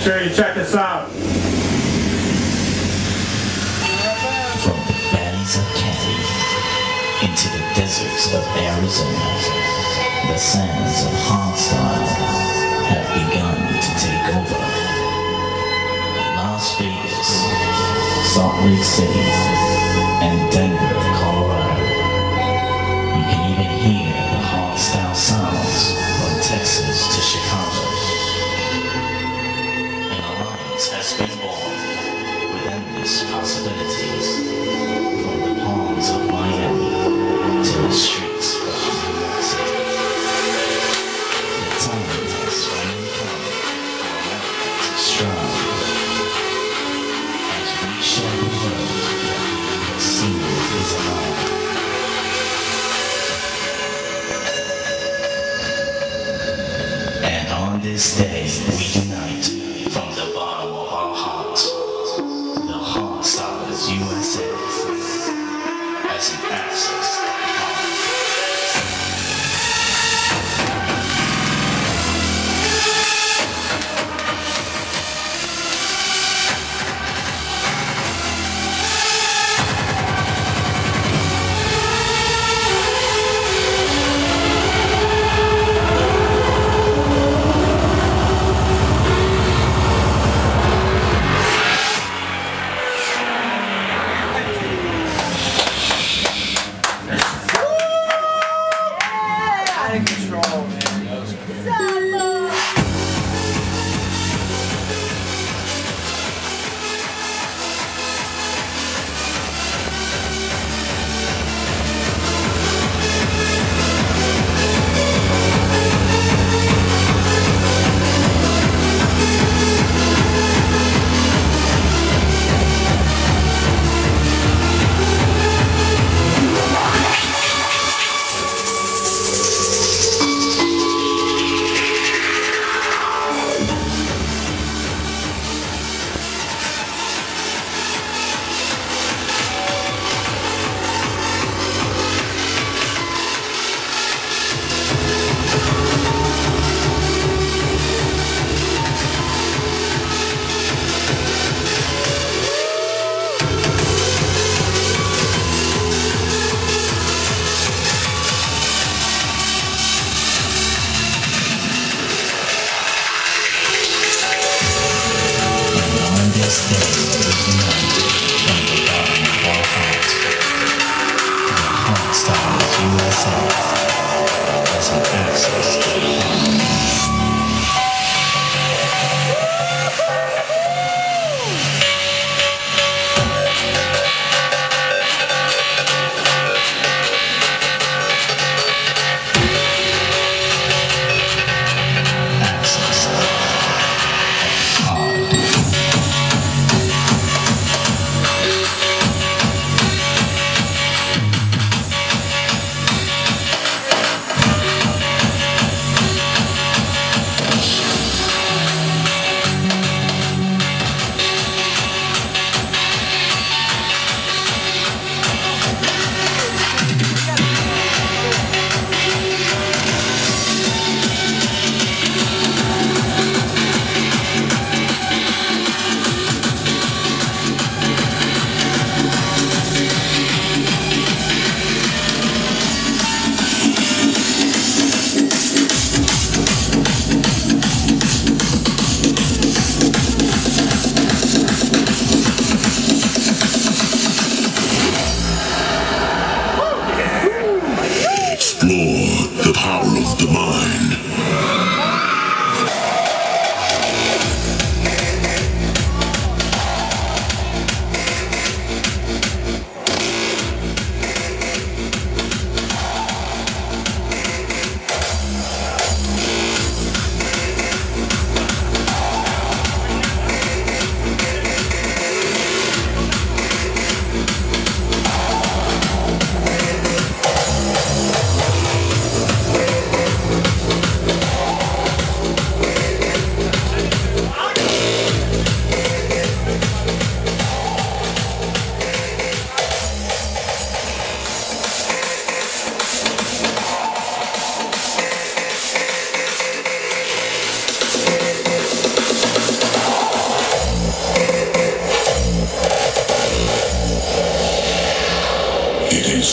Make sure you check us out. From the valleys of Cali into the deserts of Arizona, the sands of hardstyle have begun to take over. Las Vegas, Salt Lake City, and Denver, been born with endless possibilities from the palms of Miami to the streets of New York City. The time has finally come for America to strive as we show the world that the scene is alive. And on this day, we as an access Stars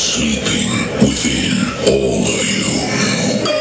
sleeping within all of you.